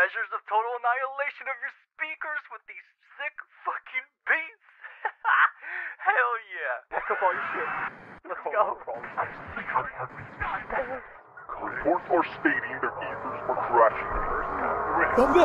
annihilation of your speakers with these sick fucking beats. Hell yeah. Pack up all your shit. Let's go. Reports are stating the ethers were crashing. 담배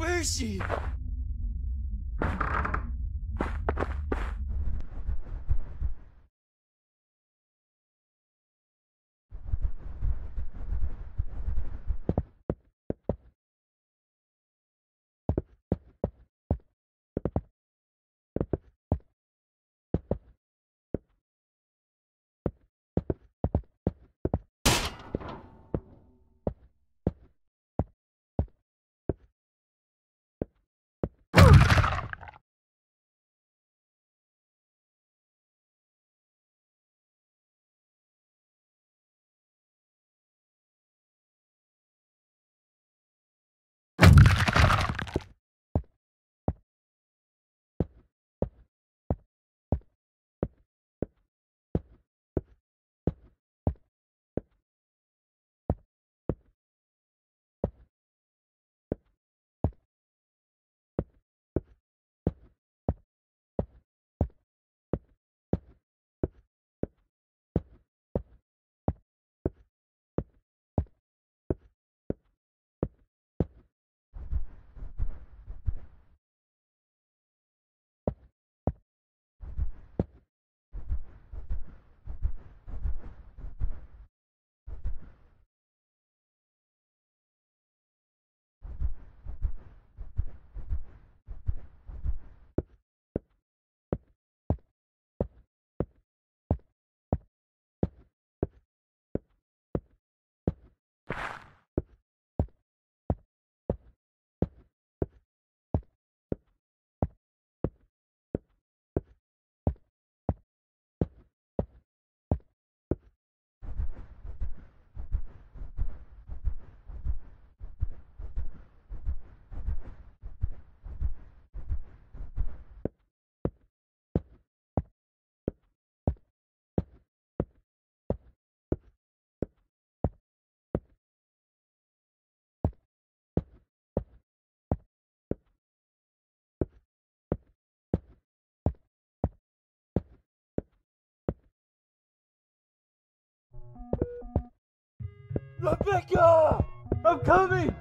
where is she? Rebecca! I'm coming!